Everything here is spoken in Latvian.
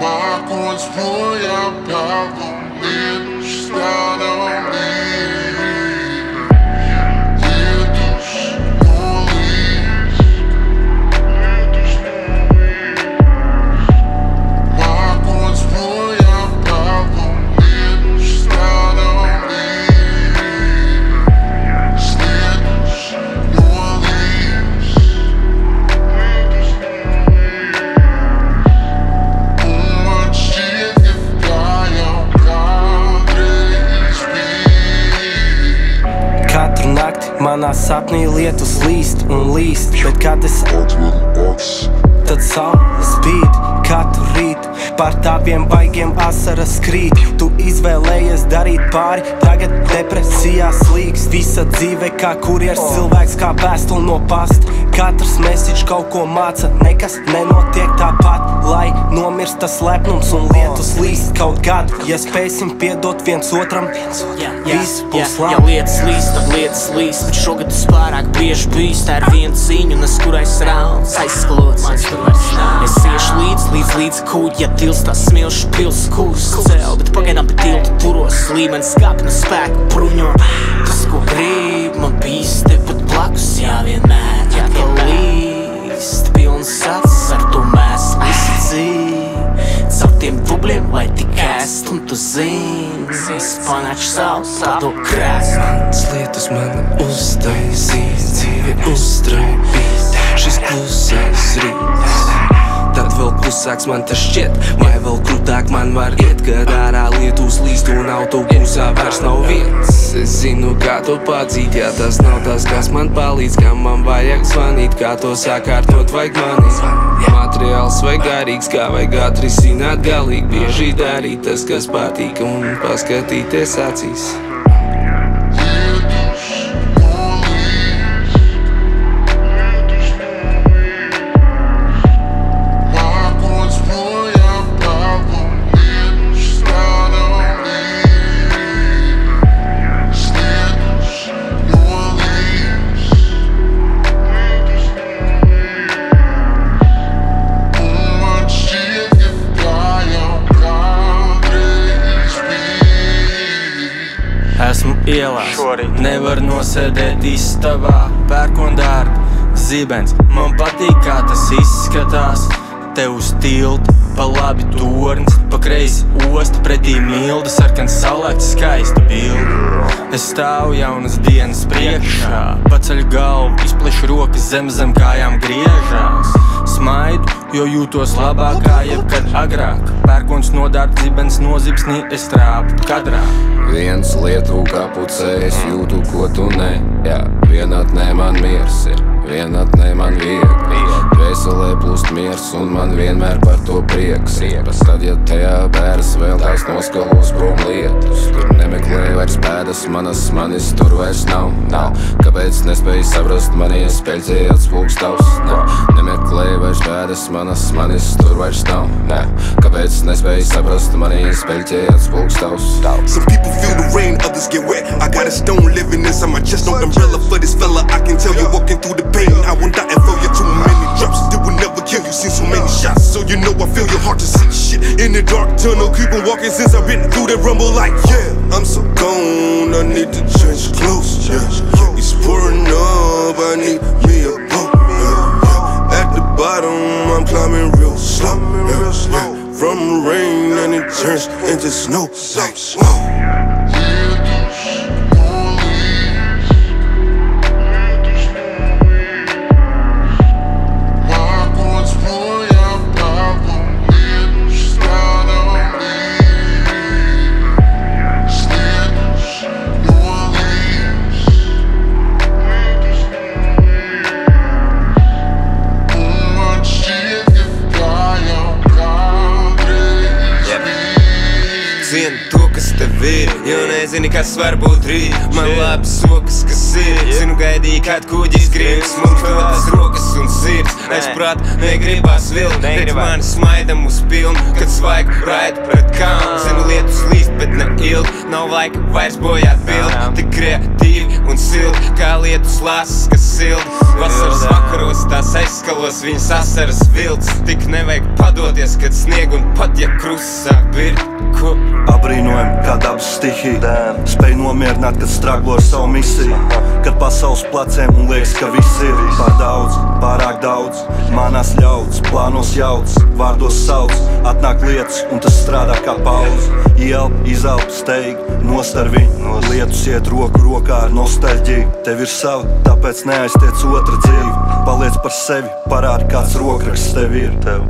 Marco, explode a palavra, está na minha. Manā sapnī lietus līst un līst, bet kad es tad saule spīd katru rītu. Par taviem baigiem asaras krīt. Tu izvēlējies darīt pāri, tagad depresijā slīgs. Visa dzīve kā kurjers cilvēks, kā vēstule no pasta. Katrs mesiķis kaut ko māca, nekas nenotiek tāpat. Lai nomirst tas lepnums un lietus līst kaut kad, ja spēsim piedot viens otram, viss būs Ja labi. lietas līst, tad lietas līst Bet šogad tas pārāk bieži bijis Tā ir viena cīņa, un es kurais rauns nav. Es iešu līdz, līdz, līdz kuģi Ja tils tās smilšu pils kūs cel Bet pagaidām pie tilta turos Līmenis kāpina spēku bruņo. Tas, ko grib, man bīst Tepat blakus, jā, vienmēr. Jā, ka līst Pilns acis ar to mēs visi dzīvi Caur tiem bubliem, lai tik ēst Un tu zini, es panāču savu tādu krēslu. Mans lietus man uztaisīs, dzīve uztraipīs klusāks man tas šķiet. Vai vēl krūtāk man var iet Kad ārā lietus līst un autobusā vairs nav vietas. Es zinu, kā to padzīt Ja tas nav tas, kas man palīdz Kam man vajag zvanīt Kā to sakārtot vajag mani Materiāls vai garīgs Kā vajag atrisināt galīgi Bieži darīt tas, kas patīk Un paskatīties acīs Ielās, nevar nosēdēt istabā, pērkondārbi, zibens. Man patīk, kā tas izskatās. Te uz tilta, pa labi tornis, pa kreisi osta, pretī milda, sarkans salēts, skaista bilde. Es stāvu jaunas dienas priekšā, paceļ galvu, izplešu rokas zem zem kājām griežās. Smaidu, jo jūtos labāk kā jebkad agrāk. Pērkons nodārts, zibens nozibsnī, es trāpu kadrā. Viens lietu kapucē, es jūtu, ko tu ne. Jā, vienatnē man miers ir, vienatnē man viegli. Plūst miers, un man vienmēr par to prieks. Bet tad, ja tajā bēras vēl tās noskalos prom lietus, tur nemeklē vairs pēdas manas, manis tur vairs nav. nav. Kāpēc nespēj saprast manies peļķē atspūkstavs? Nav. Nemeklē vairs pēdas manas, manis tur vairs nav. nav. Kāpēc nespēj saprast manies peļķē atspūkstavs? Some people feel the rain, others get wet. I got a stone living inside my chest, no umbrella for this fella. I can tell you walking through the pain. I die and feel you too many drops. Kill you. Seen so many shots, so you know I feel your heart to see shit in the dark tunnel. Keep on walking since I've been through that rumble. Like yeah, I'm so gone. I need to change clothes. Yeah, it's pouring up. I need me a boat. Yeah. At the bottom, I'm climbing real slow. Yeah. From rain and it turns into snow. Like jo nezini, kas var būt rīt. Man labi sokas, kas ir. Zinu, gaidīju, kad kuģis gribas. Mums dodas rokas un sirds. Es prāt, negribas vilkt, bet man smaida mūs pilnu, kad svaigu raida pret kalnu. Zinu, lietus līst, bet ne ilgi. Nav laika vairs bojāt bildi. Tik kreatīvi un silti, kā lietus lasas, kas sildi Vasaras vakaros tās aizskalos viņas asaras vilts Tik nevajag padoties, kad snieg un pat ja krusts sāk kā dabas stihija Spēj nomierināt, kad strāglo ar savu misiju. Kad pasaules pleciem un liekas, ka viss ir Pār daudz, pārāk daudz. Manās ļauds, plānos jauts Vārdos sauc, atnāk lietas un tas strādā kā pauze Ielp, izelp, steig, nostar viņu. Lietus iet roku rokā ar nostalģiju. Tev ir sava, tāpēc neaiztiec otra dzīve. Paliec par sevi, parādi kāds rokraksts tev ir. tev.